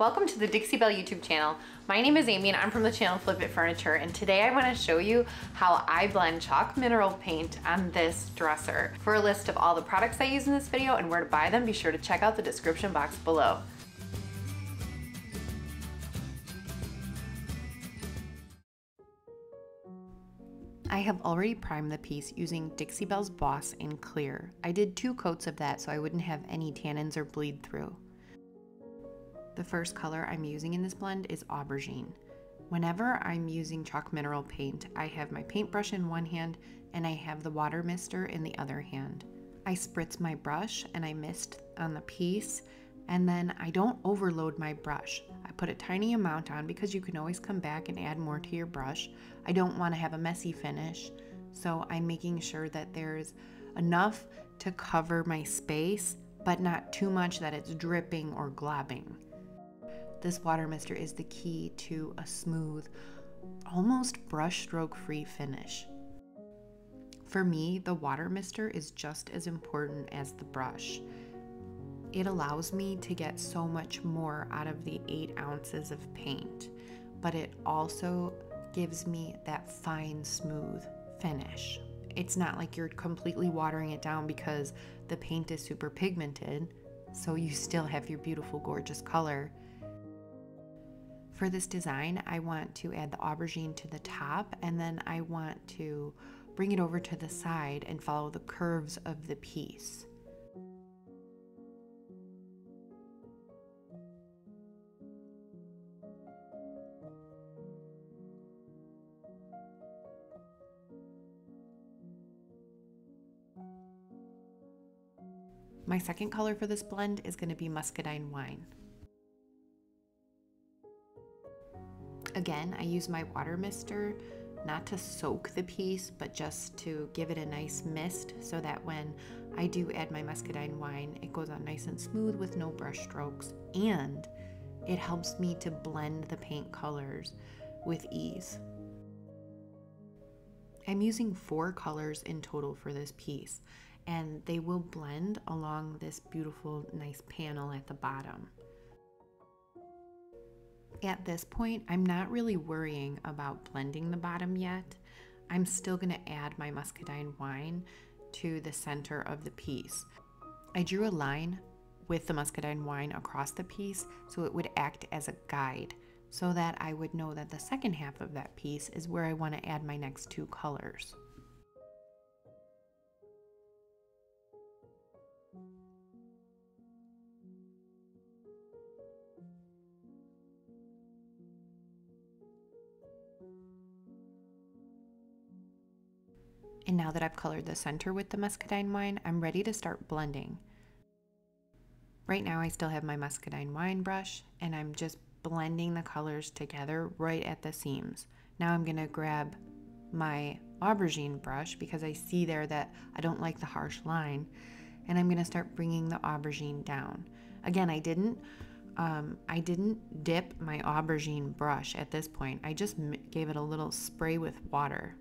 Welcome to the Dixie Belle YouTube channel. My name is Amy and I'm from the channel Flip It Furniture and today I want to show you how I blend chalk mineral paint on this dresser. For a list of all the products I use in this video and where to buy them, be sure to check out the description box below. I have already primed the piece using Dixie Belle's Boss in clear. I did two coats of that so I wouldn't have any tannins or bleed through. The first color I'm using in this blend is aubergine. Whenever I'm using chalk mineral paint, I have my paintbrush in one hand and I have the water mister in the other hand. I spritz my brush and I mist on the piece and then I don't overload my brush. I put a tiny amount on because you can always come back and add more to your brush. I don't want to have a messy finish, so I'm making sure that there's enough to cover my space, but not too much that it's dripping or globbing. This water mister is the key to a smooth, almost brushstroke free finish. For me, the water mister is just as important as the brush. It allows me to get so much more out of the eight ounces of paint, but it also gives me that fine, smooth finish. It's not like you're completely watering it down because the paint is super pigmented, so you still have your beautiful, gorgeous color for this design, I want to add the aubergine to the top and then I want to bring it over to the side and follow the curves of the piece. My second color for this blend is going to be muscadine wine. Again, I use my water mister not to soak the piece, but just to give it a nice mist so that when I do add my muscadine wine, it goes on nice and smooth with no brush strokes. And it helps me to blend the paint colors with ease. I'm using four colors in total for this piece, and they will blend along this beautiful, nice panel at the bottom at this point, I'm not really worrying about blending the bottom yet. I'm still going to add my muscadine wine to the center of the piece. I drew a line with the muscadine wine across the piece so it would act as a guide so that I would know that the second half of that piece is where I want to add my next two colors. And now that I've colored the center with the muscadine wine, I'm ready to start blending. Right now I still have my muscadine wine brush and I'm just blending the colors together right at the seams. Now I'm gonna grab my aubergine brush because I see there that I don't like the harsh line and I'm gonna start bringing the aubergine down. Again, I didn't um, I didn't dip my aubergine brush at this point. I just gave it a little spray with water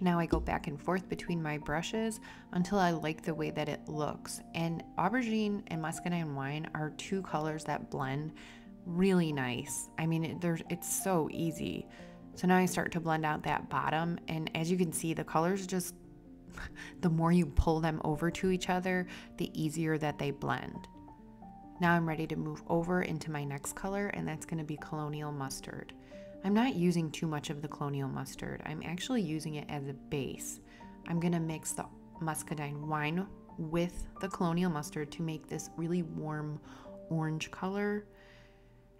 Now I go back and forth between my brushes until I like the way that it looks. And aubergine and muscadine wine are two colors that blend really nice. I mean, it, it's so easy. So now I start to blend out that bottom and as you can see, the colors just, the more you pull them over to each other, the easier that they blend. Now I'm ready to move over into my next color and that's gonna be Colonial Mustard. I'm not using too much of the colonial mustard. I'm actually using it as a base. I'm gonna mix the muscadine wine with the colonial mustard to make this really warm orange color.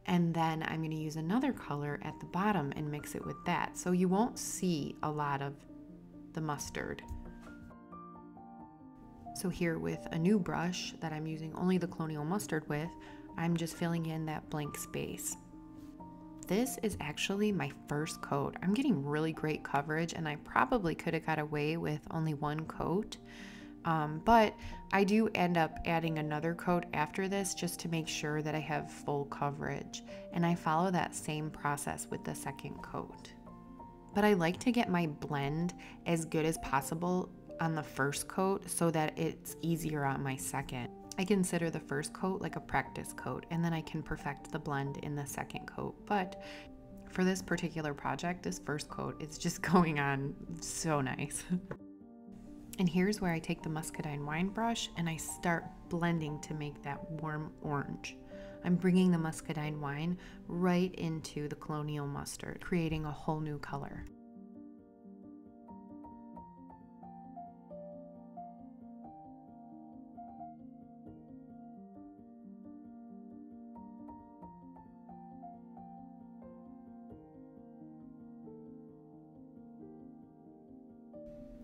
And then I'm gonna use another color at the bottom and mix it with that. So you won't see a lot of the mustard. So here with a new brush that I'm using only the colonial mustard with, I'm just filling in that blank space this is actually my first coat. I'm getting really great coverage and I probably could have got away with only one coat. Um, but I do end up adding another coat after this just to make sure that I have full coverage. And I follow that same process with the second coat. But I like to get my blend as good as possible on the first coat so that it's easier on my second. I consider the first coat like a practice coat, and then I can perfect the blend in the second coat. But for this particular project, this first coat is just going on so nice. and here's where I take the muscadine wine brush and I start blending to make that warm orange. I'm bringing the muscadine wine right into the colonial mustard, creating a whole new color.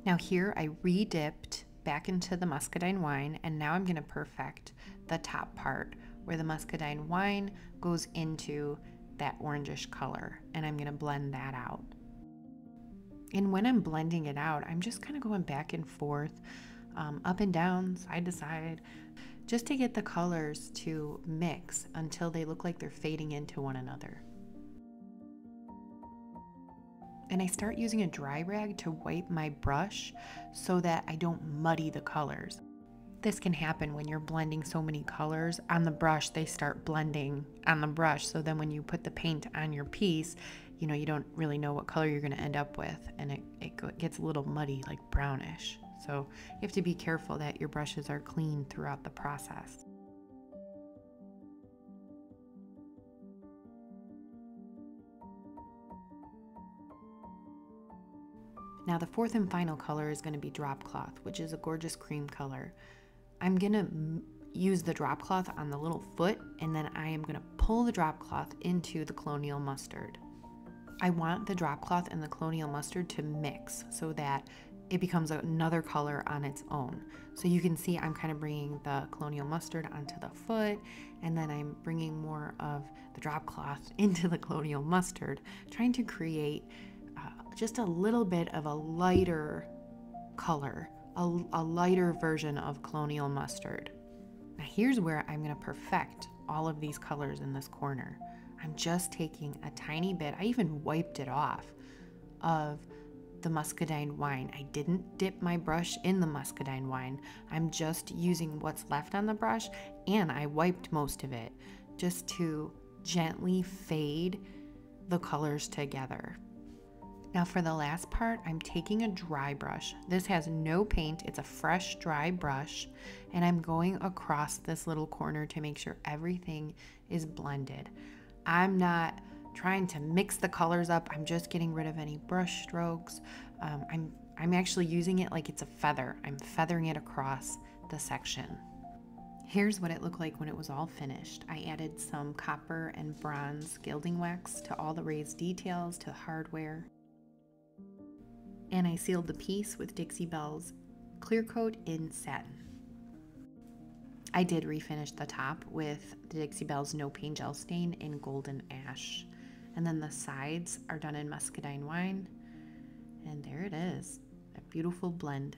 Now here I re-dipped back into the muscadine wine and now I'm going to perfect the top part where the muscadine wine goes into that orangish color and I'm going to blend that out. And when I'm blending it out, I'm just kind of going back and forth, um, up and down, side to side, just to get the colors to mix until they look like they're fading into one another and I start using a dry rag to wipe my brush so that I don't muddy the colors. This can happen when you're blending so many colors on the brush, they start blending on the brush. So then when you put the paint on your piece, you know, you don't really know what color you're going to end up with, and it, it gets a little muddy, like brownish. So you have to be careful that your brushes are clean throughout the process. Now the fourth and final color is going to be drop cloth, which is a gorgeous cream color. I'm going to use the drop cloth on the little foot and then I am going to pull the drop cloth into the colonial mustard. I want the drop cloth and the colonial mustard to mix so that it becomes another color on its own. So you can see I'm kind of bringing the colonial mustard onto the foot and then I'm bringing more of the drop cloth into the colonial mustard, trying to create just a little bit of a lighter color, a, a lighter version of colonial mustard. Now here's where I'm gonna perfect all of these colors in this corner. I'm just taking a tiny bit, I even wiped it off, of the muscadine wine. I didn't dip my brush in the muscadine wine. I'm just using what's left on the brush and I wiped most of it just to gently fade the colors together. Now for the last part, I'm taking a dry brush. This has no paint, it's a fresh dry brush, and I'm going across this little corner to make sure everything is blended. I'm not trying to mix the colors up, I'm just getting rid of any brush strokes. Um, I'm, I'm actually using it like it's a feather. I'm feathering it across the section. Here's what it looked like when it was all finished. I added some copper and bronze gilding wax to all the raised details, to the hardware and I sealed the piece with Dixie Belle's clear coat in satin. I did refinish the top with the Dixie Belle's No Pain Gel Stain in Golden Ash. And then the sides are done in muscadine wine. And there it is, a beautiful blend.